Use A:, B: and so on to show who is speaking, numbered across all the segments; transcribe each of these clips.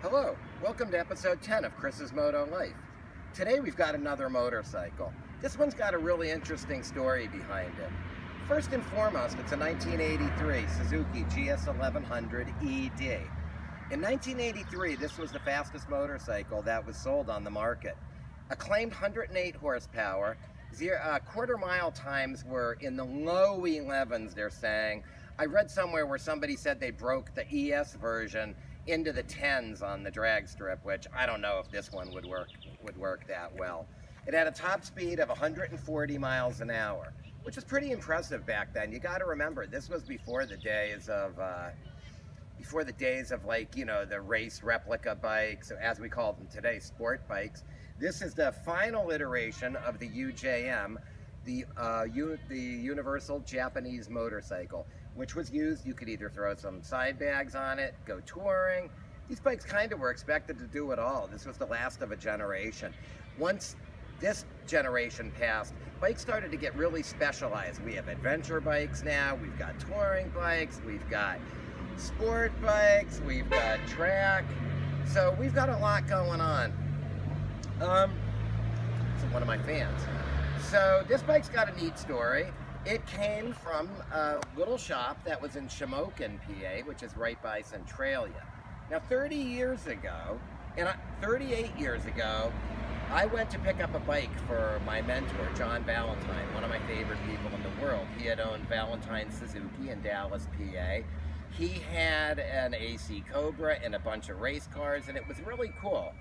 A: Hello, welcome to episode 10 of Chris's Moto Life. Today we've got another motorcycle. This one's got a really interesting story behind it. First and foremost, it's a 1983 Suzuki GS1100 ED. In 1983, this was the fastest motorcycle that was sold on the market. A claimed 108 horsepower, zero, uh, quarter mile times were in the low 11s, they're saying. I read somewhere where somebody said they broke the ES version into the 10s on the drag strip, which I don't know if this one would work would work that well. It had a top speed of 140 miles an hour, which is pretty impressive back then. You got to remember, this was before the days of uh, before the days of like you know the race replica bikes, as we call them today, sport bikes. This is the final iteration of the UJM, the uh, the Universal Japanese Motorcycle which was used. You could either throw some side bags on it, go touring. These bikes kind of were expected to do it all. This was the last of a generation. Once this generation passed, bikes started to get really specialized. We have adventure bikes now, we've got touring bikes, we've got sport bikes, we've got track. So we've got a lot going on. Um, so one of my fans. So this bike's got a neat story. It came from a little shop that was in Shamokin, PA, which is right by Centralia. Now, 30 years ago, and 38 years ago, I went to pick up a bike for my mentor, John Valentine, one of my favorite people in the world. He had owned Valentine Suzuki in Dallas, PA. He had an AC Cobra and a bunch of race cars, and it was really cool.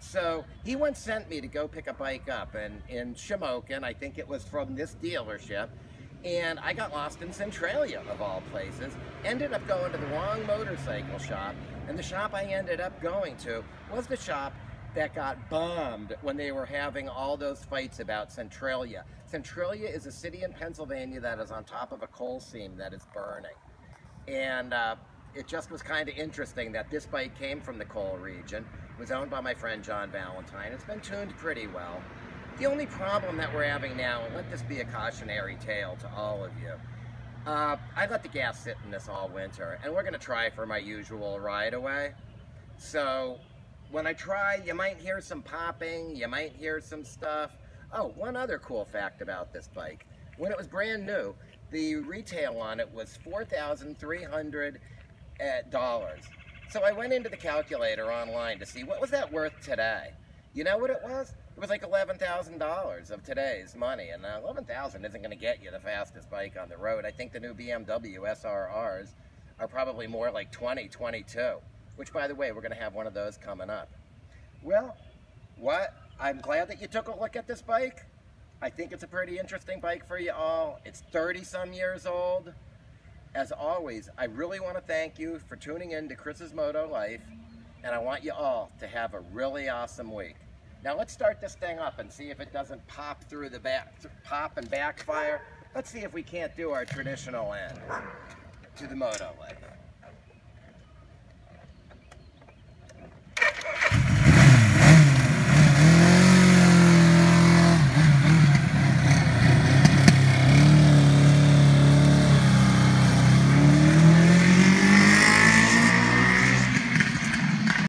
A: So he once sent me to go pick a bike up, and in Shamokin, I think it was from this dealership, and I got lost in Centralia, of all places. Ended up going to the wrong motorcycle shop, and the shop I ended up going to was the shop that got bombed when they were having all those fights about Centralia. Centralia is a city in Pennsylvania that is on top of a coal seam that is burning. And uh, it just was kind of interesting that this bike came from the coal region, was owned by my friend John Valentine. It's been tuned pretty well. The only problem that we're having now, and let this be a cautionary tale to all of you, uh, I let the gas sit in this all winter, and we're going to try for my usual ride away. So when I try, you might hear some popping, you might hear some stuff. Oh, one other cool fact about this bike. When it was brand new, the retail on it was $4,300. So I went into the calculator online to see what was that worth today. You know what it was? It was like $11,000 of today's money, and uh, 11000 isn't going to get you the fastest bike on the road. I think the new BMW SRRs are probably more like 20, 22, which, by the way, we're going to have one of those coming up. Well, what? I'm glad that you took a look at this bike. I think it's a pretty interesting bike for you all. It's 30 some years old. As always, I really want to thank you for tuning in to Chris's Moto Life, and I want you all to have a really awesome week. Now let's start this thing up and see if it doesn't pop through the back, pop and backfire. Let's see if we can't do our traditional end to the moto life.